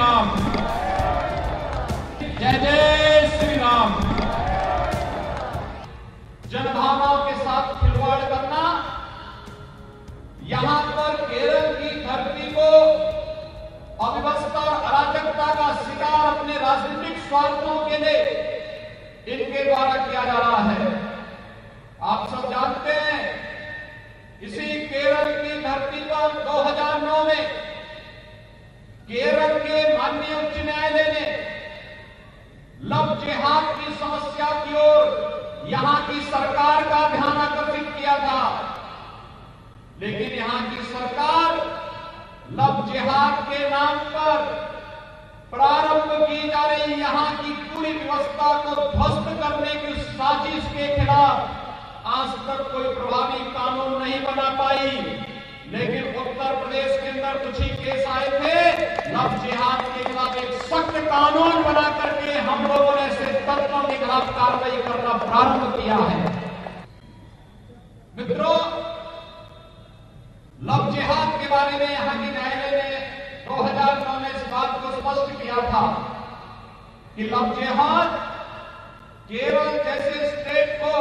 राम जय जय श्री राम जनभावनाओं के साथ खिलवाड़ करना, यहाँ पर केरल की धरती को अव्यवस्था और अराजकता का शिकार अपने राजनीतिक स्वार्थों के लिए इनके द्वारा किया जा रहा है। आप सब जानते हैं, इसी केरल की धरती पर 2009 जिहाद की समस्या की ओर यहाँ की सरकार का ध्यान आकर्षित किया था। लेकिन यहाँ की सरकार लव जिहाद के नाम पर प्रारंभ की जा रही यहाँ की पूरी व्यवस्था को ध्वस्त करने की साजिश के खिलाफ आज तक कोई प्रभावी कानून नहीं बना पाई। लेकिन उत्तर प्रदेश के अंदर कुछ ही केस आए थे। लव जिहाद के खिलाफ एक सख्त कानून बना करके हम लोगों ने तत्वों के खिलाफ कार्रवाई करना प्रारंभ किया है। मित्रों, लव जिहाद के बारे में यहाँ की न्यायालय ने 2009 में इस बात को स्पष्ट किया था कि लव जिहाद केरल जैसे स्टेट को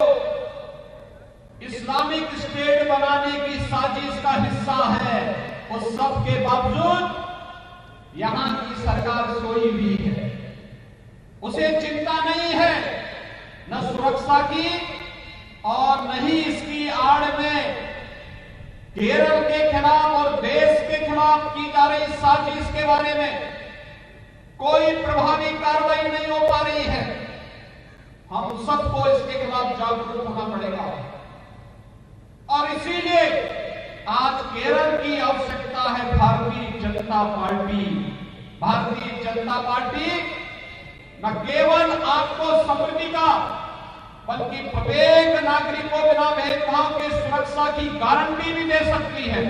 इस्लामिक स्टेट बनाने की साजिश का हिस्सा है उस सब के बावजूद यहाँ की सरकार सोई हुई उसे चिंता नहीं है, न सुरक्षा की और न ही इसकी आड़ में। केरल के खिलाफ और देश के खिलाफ की जा रही साजिश के बारे में कोई प्रभावी कार्रवाई नहीं हो पा रही है। हम सबको इसके खिलाफ जागरूक होना पड़ेगा। और इसीलिए आज केरल की आवश्यकता है भारतीय जनता पार्टी। भारतीय जनता पार्टी न केवल आपको समृद्धि का, बल्कि प्रत्येक नागरिक को बिना भेदभाव के सुरक्षा की गारंटी भी दे सकती है।